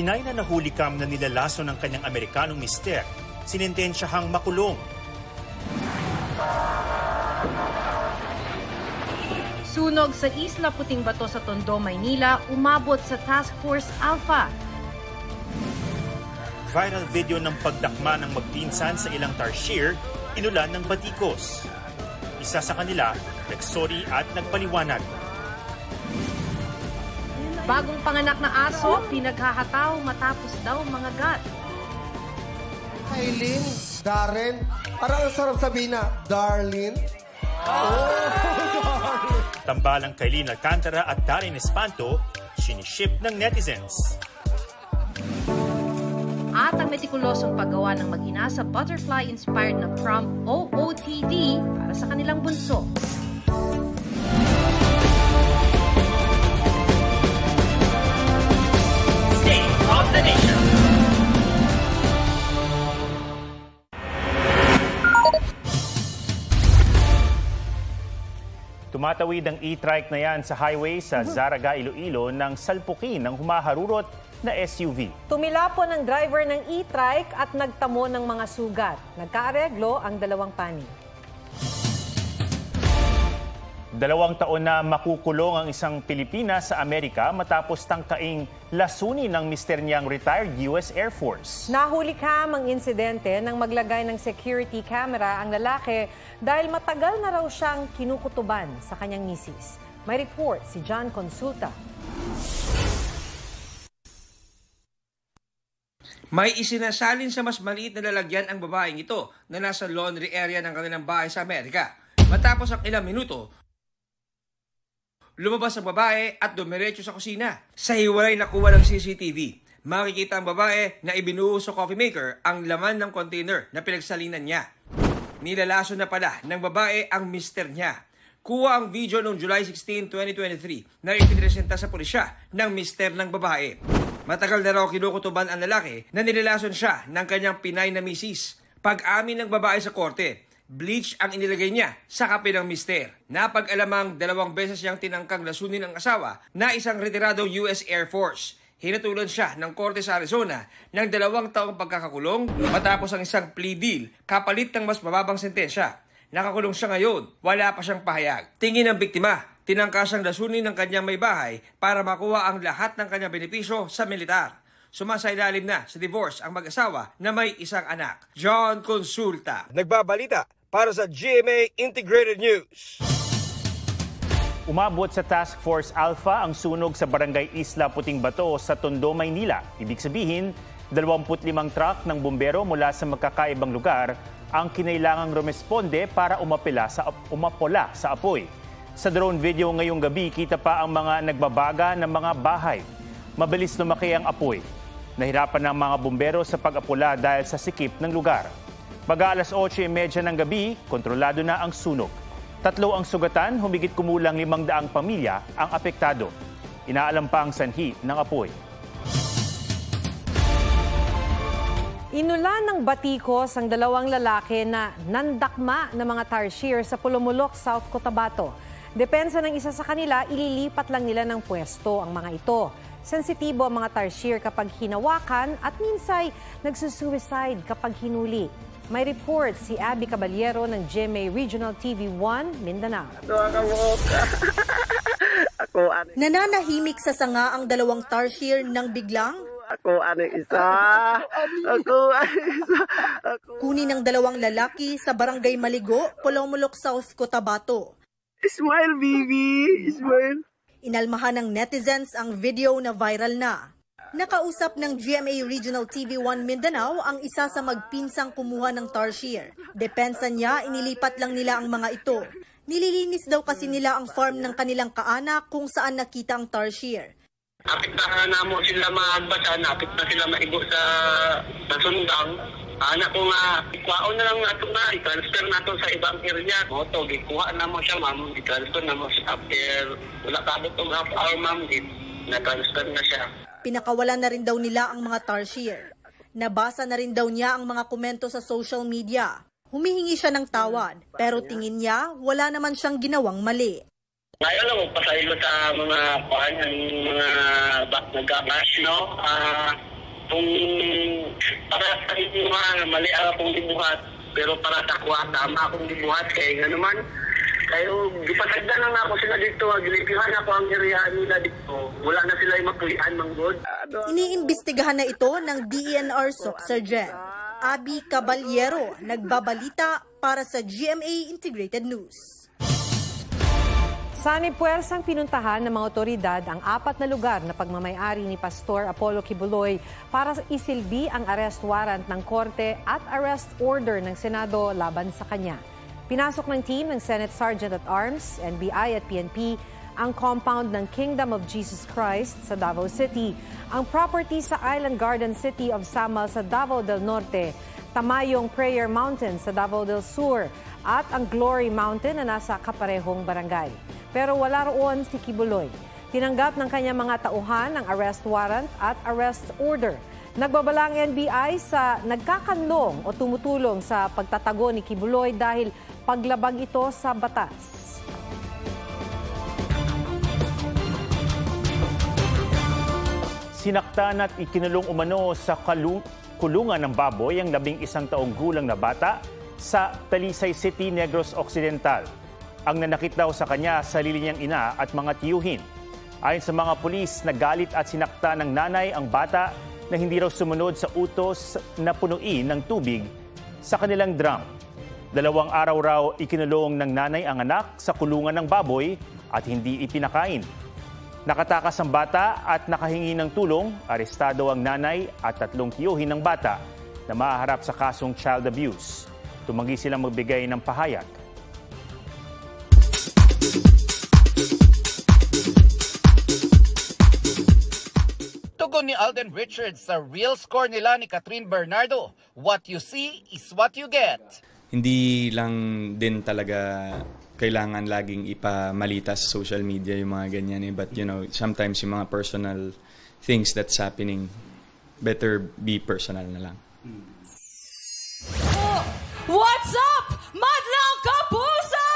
Pinay na nahulikam na nilalaso ng kanyang Amerikanong mister, sinentensyahang makulong. Sunog sa Isla Puting Bato sa Tondo, Maynila, umabot sa Task Force Alpha. Viral video ng pagdakma ng magpinsan sa ilang tarsier, inulan ng batikos. Isa sa kanila, nagsorry at nagpaliwanag. Bagong panganak na aso, pinaghahataw matapos daw mga gat. Kailin, Darren, parang ang sarap sabihin na, Darlene. Tambalang Kailin Alcantara at Darren Espanto, siniship ng netizens. At ang metikulosong paggawa ng mag-ina sa butterfly-inspired na prom OOTD para sa kanilang bunso. The Nation. Tumatawid ang e-trike na yan sa highway sa Zaraga, Iloilo nang salpukin ng humaharurot na SUV. Tumila po ng driver ng e-trike at nagtamo ng mga sugat. Nagkaareglo ang dalawang panig. Dalawang taon na makukulong ang isang Pilipina sa Amerika matapos tangkaing lasuni ng mister niyang retired US Air Force. Nahuli kam ang insidente nang maglagay ng security camera ang lalaki dahil matagal na raw siyang kinukutuban sa kanyang misis. May report si John Consulta. May isinasalin sa mas maliit na lalagyan ang babaeng ito na nasa laundry area ng kanilang bahay sa Amerika. Matapos ang ilang minuto, lumabas ang babae at dumiretso sa kusina. Sa hiwalay na kuha ng CCTV, makikita ang babae na ibinuo sa coffee maker ang laman ng container na pinagsalinan niya. Nilalaso na pala ng babae ang mister niya. Kuha ang video noong July 16, 2023 na ipinresenta sa pulisya ng mister ng babae. Matagal na raw kinukutuban ang lalaki na nilalason siya ng kanyang pinay na misis. Pag-amin ng babae sa korte, bleach ang inilagay niya sa kape ng mister. Napag-alamang dalawang beses niyang tinangkang lasunin ang asawa na isang retirado US Air Force. Hinatulan siya ng korte sa Arizona ng dalawang taong pagkakakulong matapos ang isang plea deal kapalit ng mas mababang sentensya. Nakakulong siya ngayon, wala pa siyang pahayag. Tingin ng biktima, tinangka siyang lasunin ng kanyang may bahay para makuha ang lahat ng kanyang benepisyo sa militar. Sumasailalim na sa divorce ang mag-asawa na may isang anak. John Consulta. Nagbabalita para sa GMA Integrated News. Umabot sa Task Force Alpha ang sunog sa Barangay Isla Puting Bato sa Tondo, Maynila. Ibig sabihin, 25 truck ng bumbero mula sa magkakaibang lugar ang kinailangang rumesponde para umapila sa, umapola sa apoy. Sa drone video ngayong gabi, kita pa ang mga nagbabaga ng mga bahay. Mabilis lumaki ang apoy. Nahirapan ng mga bumbero sa pag-apula dahil sa sikip ng lugar. Pag alas 8.30 ng gabi, kontrolado na ang sunog. Tatlo ang sugatan, humigit kumulang limang daang pamilya ang apektado. Inaalam pa ang sanhi ng apoy. Inulan ng batikos ang dalawang lalaki na nandakma ng mga tarsier sa Pulumulok, South Cotabato. Depensa ng isa sa kanila, ililipat lang nila ng pwesto ang mga ito. Sensitibo ang mga tarsier kapag hinawakan at minsay nagsusuicide kapag hinuli. May report si Abby Caballero ng GMA Regional TV 1, Mindanao. Ako ano, Nananahimik sa sanga ang dalawang tarsier nang biglang ako ano isa. Ako ano isa. Ako. kunin ng dalawang lalaki sa barangay Maligo, Polomolok, South Cotabato. Smile, baby. Smile. Inalmahan ng netizens ang video na viral na. Nakausap ng GMA Regional TV 1 Mindanao ang isa sa magpinsang kumuha ng tarsier. Depensa niya, inilipat lang nila ang mga ito. Nililinis daw kasi nila ang farm ng kanilang kaanak kung saan nakita ang tarsier. Napit na mo sila maagbasa, napit na sila maigo sa, sa sundang. Anak ko nga, ikwaon na lang nato na, i-transfer nato sa ibang area. Moto, gikuha na mo siya, ma'am. I-transfer na mo siya after, wala kabot ng half hour, ma'am. Na-transfer na siya. Pinakawalan na rin daw nila ang mga tarsier. Nabasa na rin daw niya ang mga komento sa social media. Humihingi siya ng tawad, pero tingin niya wala naman siyang ginawang mali. Ngayon lang, pasaylo sa mga kuhan, ang mga bak nag-bash, no? Ah, Kung para sa nga, mali ang akong gibuhat. Pero para sa kuha, tama akong gibuhat. Kaya nga naman, kayo, gipasagda na nga ako sila dito. Gilipihan ako ang area nila dito. Wala na sila yung mapulian, manggod. Iniimbestigahan na ito ng DENR SOC Sergeant. Abby Caballero, nagbabalita para sa GMA Integrated News. Sanipuersang pinuntahan ng mga otoridad ang apat na lugar na pagmamayari ni Pastor Apollo Kibuloy para isilbi ang arrest warrant ng korte at arrest order ng Senado laban sa kanya. Pinasok ng team ng Senate Sergeant at Arms, NBI at PNP ang compound ng Kingdom of Jesus Christ sa Davao City, ang property sa Island Garden City of Samal sa Davao del Norte, Tamayong Prayer Mountain sa Davao del Sur, at ang Glory Mountain na nasa kaparehong barangay. Pero wala roon si Kibuloy. Tinanggap ng kanyang mga tauhan ang arrest warrant at arrest order. Nagbabala ang NBI sa nagkakanlong o tumutulong sa pagtatago ni Kibuloy dahil paglabag ito sa batas. Sinaktan at ikinulong umano sa kulungan ng baboy ang labing isang taong gulang na bata sa Talisay City, Negros Occidental. Ang nanakit daw sa kanya sarili niyang ina at mga tiyuhin. Ayon sa mga pulis, nagalit at sinakta ng nanay ang bata na hindi raw sumunod sa utos na punuin ng tubig sa kanilang drum. Dalawang araw raw ikinulong ng nanay ang anak sa kulungan ng baboy at hindi ipinakain. Nakatakas ang bata at nakahingi ng tulong, arestado ang nanay at tatlong tiyuhin ng bata na maaharap sa kasong child abuse. Tumanggi silang magbigay ng pahayag. Ni Alden Richards sa real score nila ni Catherine Bernardo. What you see is what you get. Hindi lang din talaga kailangan laging ipamalita sa social media yung mga ganyan eh. But you know, sometimes yung mga personal things that's happening, better be personal na lang. What's up, Madlang Kapuso?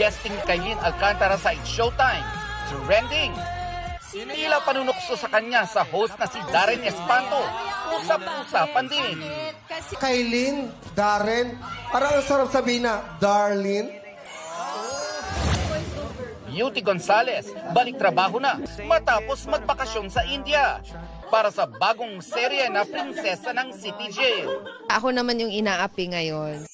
Guesting ni Kayin Alcantara sa It's Showtime. Trending. Tila panunukso sa kanya sa host na si Darren Espanto. Usap-usapan din. Kailin, Darren, parang ang sarap sabihin na, Darlene. Beauty Gonzalez, balik trabaho na matapos magbakasyon sa India para sa bagong serye na prinsesa ng City Jail. Ako naman yung inaapi ngayon.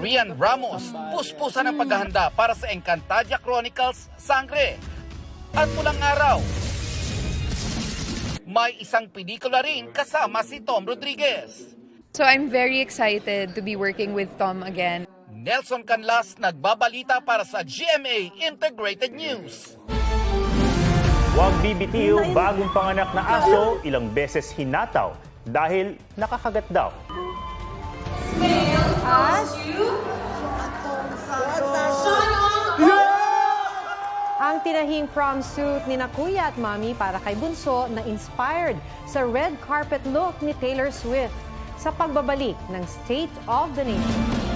Rian Ramos, puspusan ng paghahanda para sa Encantadia Chronicles Sangre. At pulang araw, may isang pelikula rin kasama si Tom Rodriguez. So I'm very excited to be working with Tom again. Nelson Canlas nagbabalita para sa GMA Integrated News. Huwag bibitiw, bagong panganak na aso, ilang beses hinataw dahil nakakagat daw. Ang tinahing prom suit ni na Kuya at Mami para kay Bunso na inspired sa red carpet look ni Taylor Swift sa pagbabalik ng State of the Nation.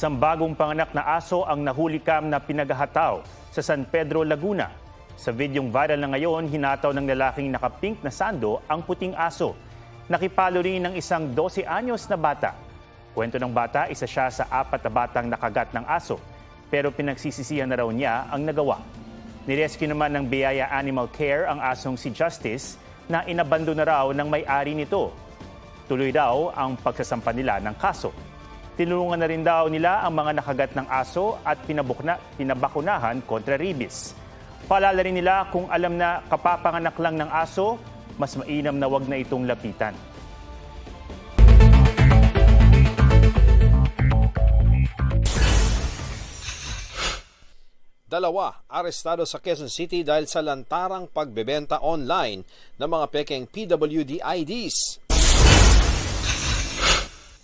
Isang bagong panganak na aso ang nahulikam na pinaghahataw sa San Pedro, Laguna. Sa videong viral na ngayon, hinataw ng lalaking nakapink na sando ang puting aso. Nakipalo rin ng isang 12 anyos na bata. Kwento ng bata, isa siya sa apat na batang nakagat ng aso. Pero pinagsisisihan na raw niya ang nagawa. Nirescue naman ng Biyaya Animal Care ang asong si Justice na inabando na raw ng may-ari nito. Tuloy daw ang pagsasampa nila ng kaso. Tinulungan na rin daw nila ang mga nakagat ng aso at pinabukna, pinabakunahan kontra rabies. Paalala rin nila kung alam na kapapanganak lang ng aso, mas mainam na wag na itong lapitan. Dalawa, arestado sa Quezon City dahil sa lantarang pagbebenta online ng mga pekeng PWD IDs.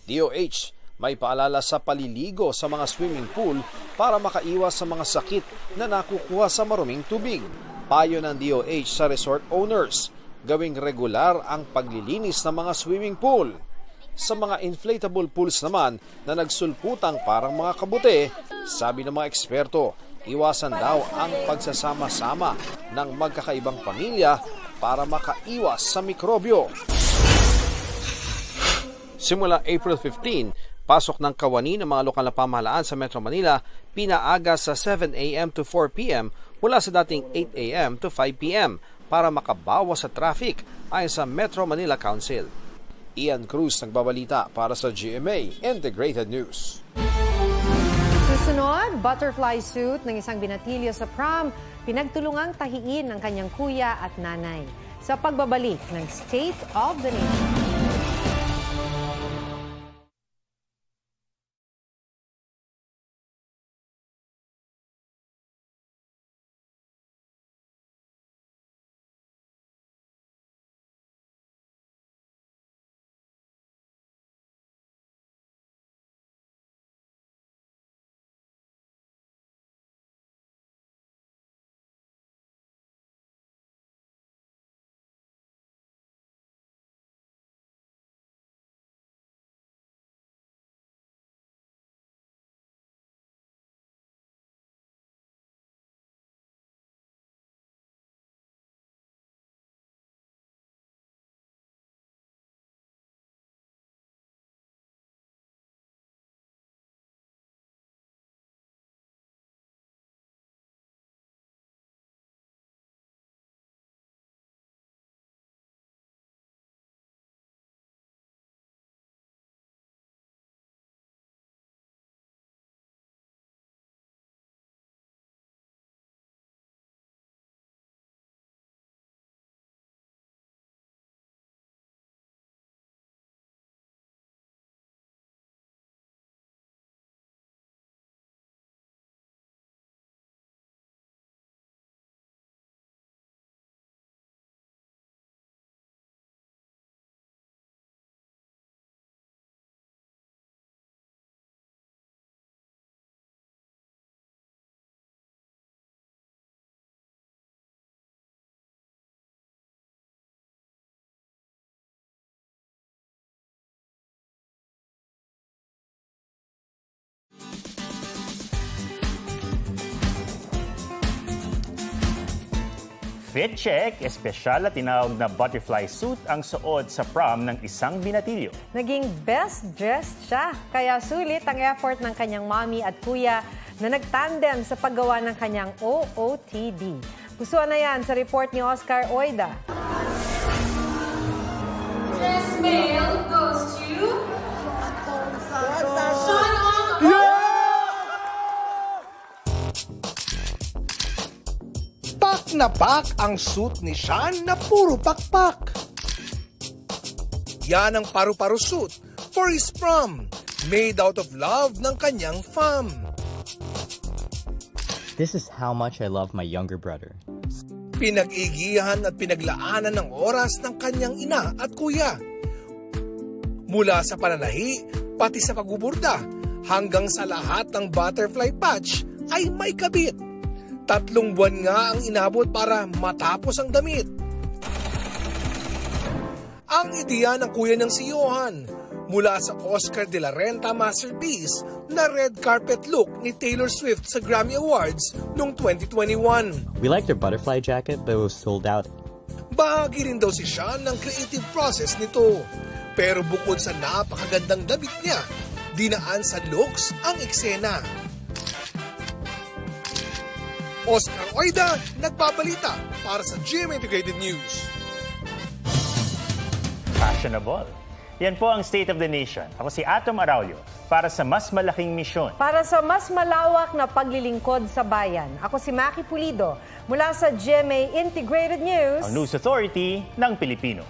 DOH, may paalala sa paliligo sa mga swimming pool para makaiwas sa mga sakit na nakukuha sa maruming tubig. Payo ng DOH sa resort owners, gawing regular ang paglilinis ng mga swimming pool. Sa mga inflatable pools naman na nagsulputang parang mga kabute, sabi ng mga eksperto, iwasan daw ang pagsasama-sama ng magkakaibang pamilya para makaiwas sa mikrobyo. Simula April 15, pasok ng kawani ng mga lokal na pamahalaan sa Metro Manila pinaaga sa 7 a.m. to 4 p.m. mula sa dating 8 a.m. to 5 p.m. para makabawas sa traffic ayon sa Metro Manila Council. Ian Cruz nagbabalita para sa GMA Integrated News. Susunod, butterfly suit ng isang binatilyo sa prom, pinagtulungang tahiin ng kanyang kuya at nanay sa pagbabalik ng State of the Nation. Fit check, espesyal at tinawag na butterfly suit ang suot sa prom ng isang binatilyo. Naging best dressed siya, kaya sulit ang effort ng kanyang mommy at kuya na nagtandem sa paggawa ng kanyang OOTD. Gustuhan na yan sa report ni Oscar Oida. Dress male goes to Sean Pak na pak ang suit ni Sean na puro pakpak. Yan ang paru-paro suit for his prom, made out of love ng kanyang fam. This is how much I love my younger brother. Pinag-igihan at pinaglaanan ng oras ng kanyang ina at kuya. Mula sa pananahi, pati sa pagbuburda, hanggang sa lahat ng butterfly patch ay may kabit. Tatlong buwan nga ang inabot para matapos ang damit. Ang ideya ng kuya ng si Johan, mula sa Oscar de la Renta masterpiece na red carpet look ni Taylor Swift sa Grammy Awards noong 2021. We liked her butterfly jacket, but it was sold out. Bahagi rin daw si Sean ng creative process nito. Pero bukod sa napakagandang damit niya, dinaan sa looks ang eksena. Oscar Oida, nagbabalita para sa GMA Integrated News. Fashionable. Yan po ang State of the Nation. Ako si Atom Araulio para sa mas malaking misyon. Para sa mas malawak na paglilingkod sa bayan, ako si Maki Pulido mula sa GMA Integrated News. Ang News Authority ng Pilipino.